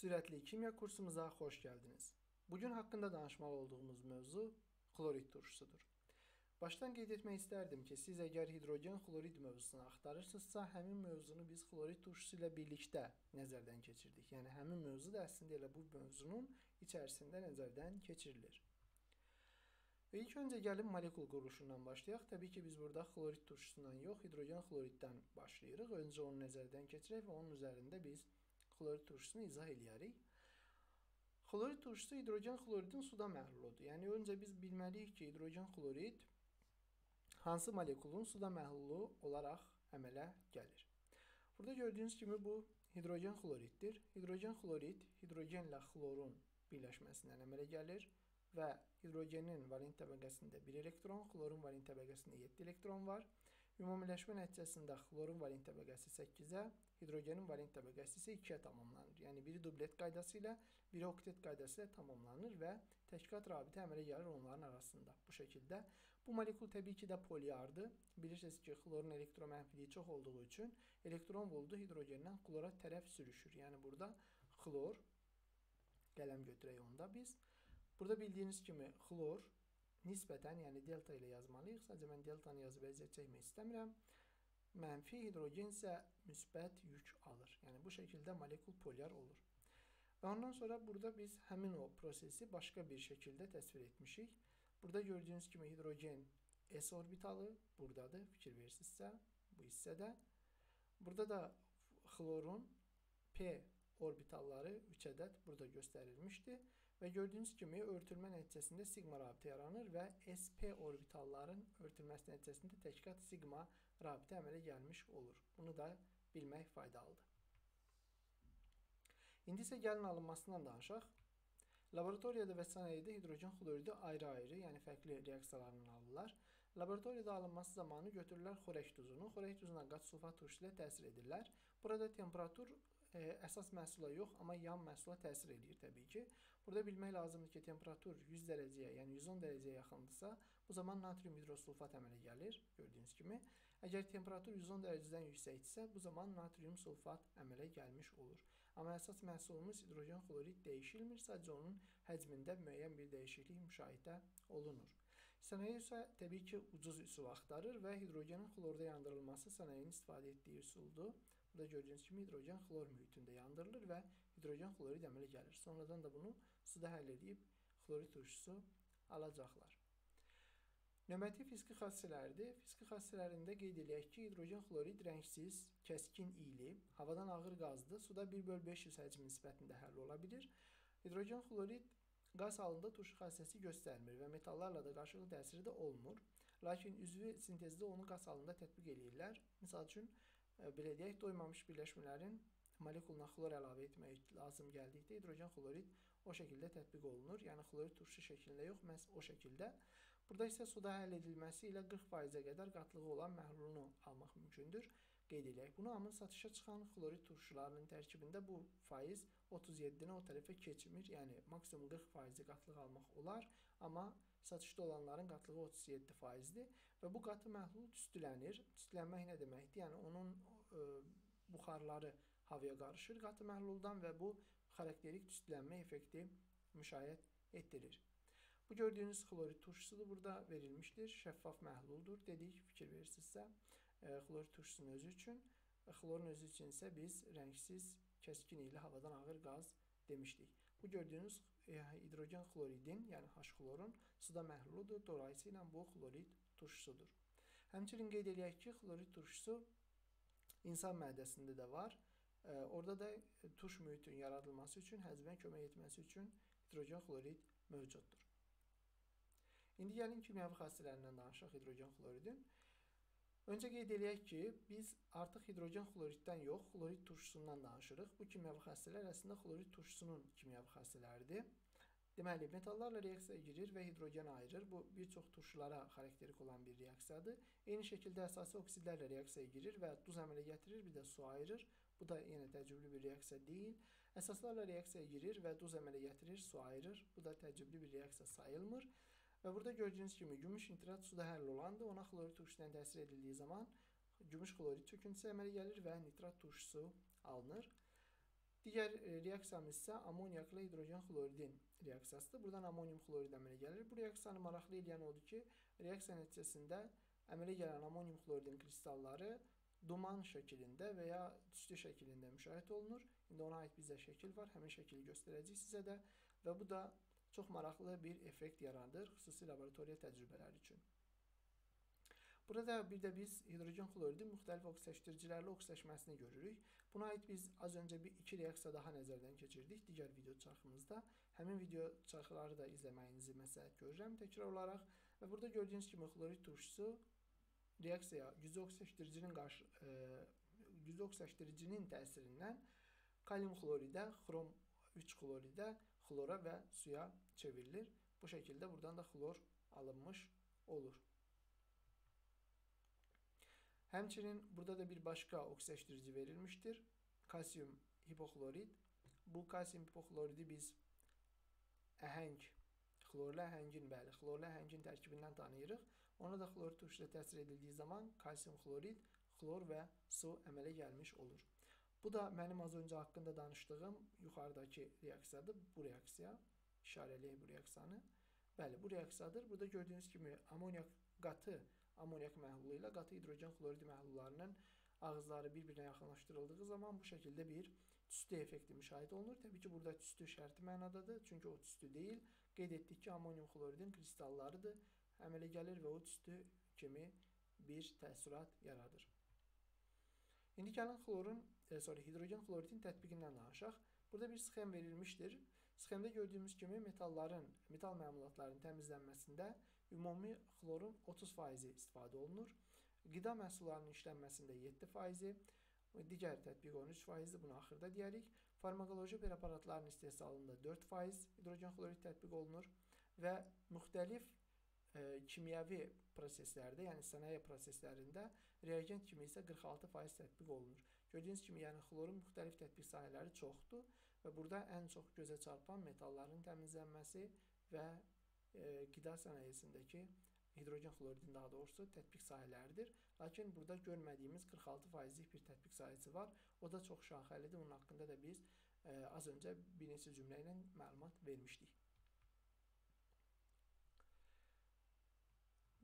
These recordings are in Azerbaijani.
Sürətli kimya kursumuza xoş gəldiniz. Bugün haqqında danışmalı olduğumuz mövzu xlorid turşusudur. Başdan qeyd etmək istərdim ki, siz əgər hidrogen xlorid mövzusunu axtarırsınızsa, həmin mövzunu biz xlorid turşusu ilə birlikdə nəzərdən keçirdik. Yəni həmin mövzu da əslində elə bu mövzunun içərisində nəzərdən keçirilir. Və ilk öncə gəlin molekul quruluşundan başlayaq. Təbii ki, biz burada xlorid turşusundan yox, hidrogen xloriddən başlayırıq. Öncə onu nəzərdən keçirək və onun üzərində biz xlorid turşusunu izah eləyərik. Xlorid turşusu hidrogen xloridin suda məhluludur. Yəni öncə biz bilməliyik ki, hidrogen xlorid hansı molekulun suda məhlulu olaraq əmələ gəlir. Burada gördüyünüz kimi bu hidrogen xloriddir. Hidrogen xlorid hidrogenlə xlorun birləşməsindən əmələ gəlir və hidrogenin valent təbəqəsində 1 elektron, xlorun valent təbəqəsində 7 elektron var. Ümumiləşmə nəticəsində xlorun valent təbəqəsi 8-ə, hidrogenin valent təbəqəsi isə 2-yə tamamlanır. Yəni biri dublet qaydası ilə, biri oktet qaydası ilə tamamlanır və təşkilat rabitə əmələ gəlir onların arasında. Bu şəkildə bu molekul təbii ki də polyardır. Bilirsiniz ki, xlorun elektromənfiliyi çox olduğu üçün elektron voldu hidrogendən xlora tərəf sürüşür. Yəni burada xlor qələm götürək onda biz Burada bildiyiniz kimi xlor nisbətən, yəni delta ilə yazmalıyıq. Sadəcə mən deltanı yazıb əziyyət çəkmək istəmirəm. Mənfi hidrogen isə müsbət yük alır. Yəni bu şəkildə molekul polyar olur. Və ondan sonra burada biz həmin o prosesi başqa bir şəkildə təsvir etmişik. Burada gördüyünüz kimi hidrogen S orbitalı buradadır, fikir verirsinizsə bu hissədə. Burada da xlorun P orbitalları 3 ədəd burada göstərilmişdir və gördüyünüz kimi örtülmə nəticəsində sigma rabitə yaranır və sp orbitalların örtülməsi nəticəsində təkrat sigma rabitə əmələ gəlmiş olur. Bunu da bilmək faydalıdır. İndi isə gəlin alınmasından danışaq. Laboratoriyada və sənayedə hidrogen xloridi ayrı-ayrı, yəni fərqli reaksiyalarla alırlar. Laboratoriyada alınması zamanı götürürlər xorək duzunu, xorək duzuna qat sulfat turşusu ilə təsir edirlər. Burada temperatur əsas məhsula yox, amma yan məhsula təsir eləyir təbii ki. Burada bilmək lazımdır ki, temperatur 100 dərəcəyə, yəni 110 dərəcəyə yaxındırsa, bu zaman natrium hidrosulfat əmələ gəlir, gördüyünüz kimi. Əgər temperatur 110 dərəcədən yüksəkdirsə, bu zaman natrium sulfat əmələ gəlmiş olur. Amma əsas məhsulumuz hidrogen xlorid dəyişilmir, sadəcə onun həcmində müəyyən bir dəyişiklik müşahidə olunur. Sənaye isə təbii ki, ucuz üsul axtarır və hidrogenin xlorda yandırılması sənayenin istifadə etdiyi üsuldur. Burada gördüyünüz kimi hidrogen xlor mühitində yandırılır və hidrogen xlorid əmələ gəlir. Sonradan da bunu suda həll edib xlorid turşusu alacaqlar. Növbəti fiziki xassələrdir. Fiziki xassələrində qeyd edək ki, hidrogen xlorid rəngsiz, kəskin iyli, havadan ağır qazdır. Suda 1 böl 500 həcm nisbətində həll ola bilir. Hidrogen xlorid qaz halında turşu xassəsi göstərmir və metallarla da qarşılıqlı təsiri də olmur. Lakin üzvü sintezdə onu qaz halında tətbiq edirlər. Məsəl üçün, belə deyək, doymamış birləşmələrin molekuluna xlor əlavə etmək lazım gəldikdə hidrogen xlorid o şəkildə tətbiq olunur. Yəni xlorid turşu şəklində yox, məhz o şəkildə. Burada isə suda həll edilməsi ilə 40%-ə qədər qatlığı olan məhlulunu almaq mümkündür. Qeyd edək. Bunu amma satışa çıxan xlorid turşularının tərkibində bu faiz 37-ni o tərəfə keçmir. Yəni maksimum 40% qatlığı almaq olar, amma satışda olanların qatlığı 37 faizdir və bu qatı məhlul tüstülənir. Tüstülənmək nə deməkdir? Yəni onun ə, e, buxarları havaya qarışır qatı məhluldan və bu xarakterik tüstülənmə effekti müşahidə etdirir. Bu gördüyünüz xlorid turşusudur. Burada verilmişdir. Şəffaf məhluldur dedik, fikir verirsinizsə. E, xlorid turşusunun özü üçün, xlorun özü üçün isə biz rəngsiz, kəskin ilə havadan ağır qaz demişdik. Bu gördüyünüz e, hidrogen xloridin, yəni H-xlorun suda məhluludur. Dolayısıyla bu xlorid turşusudur. Həmçinin qeyd eləyək ki, xlorid turşusu insan mədəsində də var. E, orada da turş mühitin yaradılması üçün, həzmə kömək etməsi üçün hidrogen xlorid mövcuddur. İndi gəlin kimyəvi xassələrindən danışaq hidrogen xloridin. Öncə qeyd eləyək ki, biz artıq hidrogen xloriddən yox, xlorid turşusundan danışırıq. Bu kimyəvi xassələr əslində xlorid turşusunun kimyəvi xassələridir. Deməli, metallarla reaksiyaya girir və hidrogen ayırır. Bu, bir çox turşulara xarakterik olan bir reaksiyadır. Eyni şəkildə əsasi oksidlərlə reaksiyaya girir və duz əmələ gətirir, bir də su ayırır. Bu da yenə təcrübli bir reaksiya deyil. Əsaslarla reaksiyaya girir və duz əmələ gətirir, su ayırır. Bu da təcrübli bir reaksiya sayılmır. Və burada gördüyünüz kimi gümüş nitrat suda həll olandır. Ona xlorid turşusundan təsir edildiyi zaman gümüş xlorid çöküntüsü əmələ gəlir və nitrat turşusu alınır. Digər e, reaksiyamız isə amoniakla hidrogen xloridin reaksiyasıdır. Buradan amonium xlorid əmələ gəlir. Bu reaksiyanı maraqlı edən odur ki, reaksiya nəticəsində əmələ gələn amonium xloridin kristalları duman şəklində və ya tüstü şəklində müşahidə olunur. İndi ona aid bizdə şəkil var. Həmin şəkili göstərəcəyik sizə də və bu da çox maraqlı bir effekt yaradır, xüsusi laboratoriya təcrübələri üçün. Burada bir də biz hidrogen xloridin müxtəlif oksidləşdiricilərlə oksidləşməsini görürük. Buna aid biz az öncə bir iki reaksiya daha nəzərdən keçirdik digər video çarxımızda. Həmin video çarxları da izləməyinizi məsləhət görürəm təkrar olaraq. Və burada gördüyünüz kimi xlorid turşusu reaksiya güclü oksidləşdiricinin qarşı e, güclü oksidləşdiricinin təsirindən kalium xloridə, xrom 3 xloridə, xlora və suya çevrilir. Bu şəkildə buradan da xlor alınmış olur. Həmçinin burada da bir başqa oksidləşdirici verilmişdir. Kalsium hipoklorid. Bu kalsium hipokloridi biz əhəng, xlorlu əhəngin, bəli, xlorlu əhəngin tərkibindən tanıyırıq. Ona da xlor turşu ilə təsir edildiyi zaman kalsium xlorid, xlor və su əmələ gəlmiş olur. Bu da mənim az öncə haqqında danışdığım yuxarıdakı reaksiyadır. Bu reaksiya, işarələyək bu reaksiyanı. Bəli, bu reaksiyadır. Burada gördüyünüz kimi amoniak qatı amoniak məhlulu ilə qatı hidrogen xloridi məhlullarının ağızları bir-birinə yaxınlaşdırıldığı zaman bu şəkildə bir tüstü effekti müşahidə olunur. Təbii ki, burada tüstü şərti mənadadır, çünki o tüstü deyil. Qeyd etdik ki, amonium xloridin kristallarıdır, əmələ gəlir və o tüstü kimi bir təəssürat yaradır. İndi gəlin xlorun, e, sorry, hidrogen xloridin tətbiqindən danışaq. Burada bir sxem verilmişdir. Sxemdə gördüyümüz kimi metalların, metal məmulatlarının təmizlənməsində ümumi xlorun 30% istifadə olunur. Qida məhsullarının işlənməsində 7%, digər tətbiq 13%-dir, bunu axırda deyərik. Farmakoloji preparatların istehsalında 4% hidrogen xlorid tətbiq olunur və müxtəlif e, kimyəvi proseslərdə, yəni sənaye proseslərində reagent kimi isə 46% tətbiq olunur. Gördüyünüz kimi, yəni xlorun müxtəlif tətbiq sahələri çoxdur və burada ən çox gözə çarpan metalların təmizlənməsi və e, qida sənayesindəki hidrogen xloridin daha doğrusu tətbiq sahələridir. Lakin burada görmədiyimiz 46%lik bir tətbiq sahəsi var. O da çox şaxəlidir. Onun haqqında da biz e, az öncə bir neçə cümlə ilə məlumat vermişdik.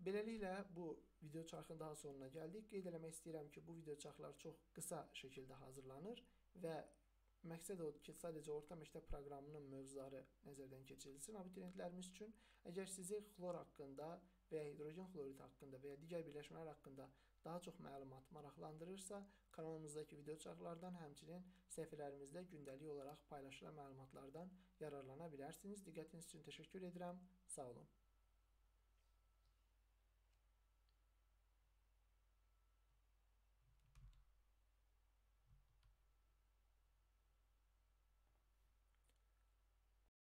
Beləliklə bu video çarxın daha sonuna gəldik. Qeyd eləmək istəyirəm ki, bu video çarxlar çox qısa şəkildə hazırlanır və Məqsəd odur ki, sadəcə orta məktəb proqramının mövzuları nəzərdən keçirilsin abituriyentlərimiz üçün. Əgər sizi xlor haqqında və ya hidrogen xlorid haqqında və ya digər birləşmələr haqqında daha çox məlumat maraqlandırırsa, kanalımızdakı video çarxlardan, həmçinin səhifələrimizdə gündəlik olaraq paylaşılan məlumatlardan yararlana bilərsiniz. Diqqətiniz üçün təşəkkür edirəm. Sağ olun.